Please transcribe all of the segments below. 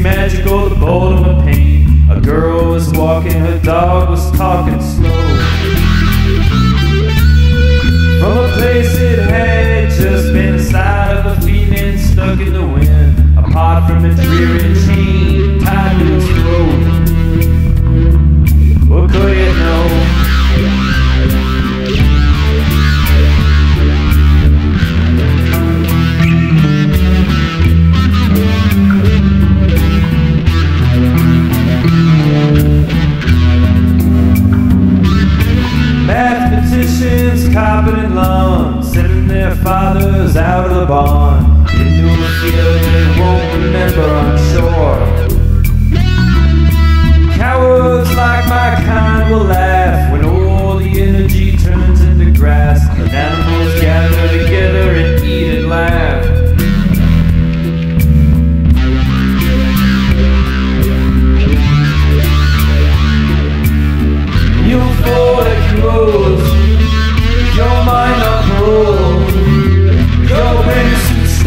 magical, the bolt of pain. A girl was walking, her dog was talking. Their fathers out of the barn into a field they won't remember, I'm sure. Cowards like my kind will laugh when all the energy turns into grass and animals gather together and eat and laugh. You fall like you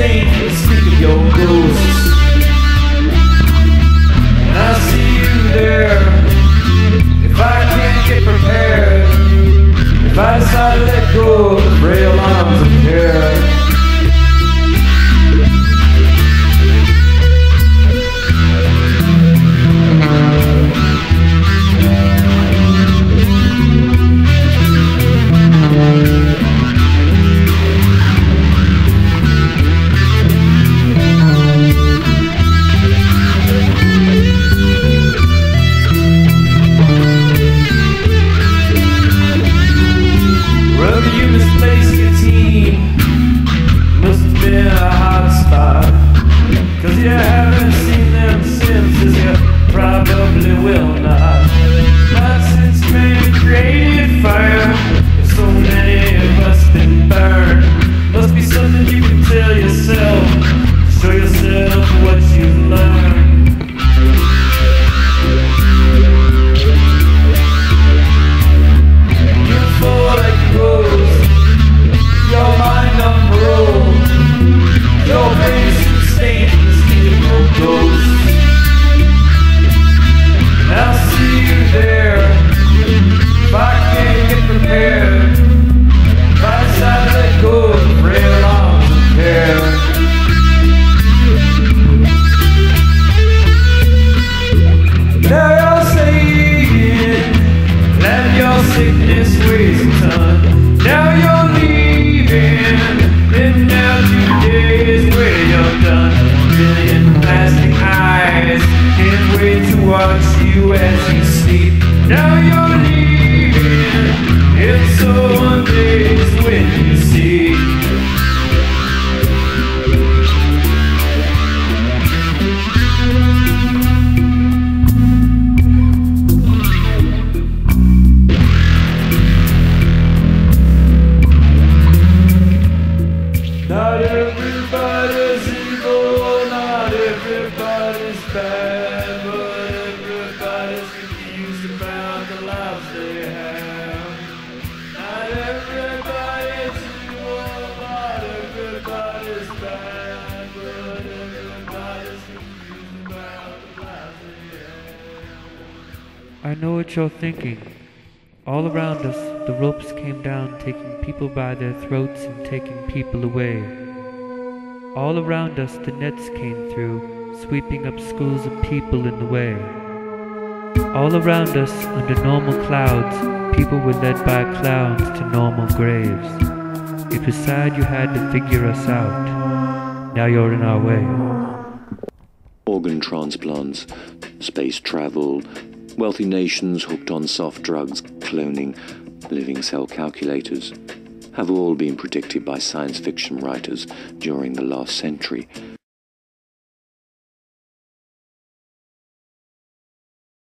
brain you misplaced sickness weighs a ton. Now you're leaving, and now today is where you're done. Brilliant plastic eyes can't wait to watch you as you sleep. Now you're leaving, I know what you're thinking. All around us, the ropes came down, taking people by their throats and taking people away. All around us, the nets came through, sweeping up schools of people in the way. All around us, under normal clouds, people were led by clowns to normal graves. It was sad you had to figure us out. Now you're in our way. organ transplants, space travel, wealthy nations hooked on soft drugs, cloning, living cell calculators, have all been predicted by science fiction writers during the last century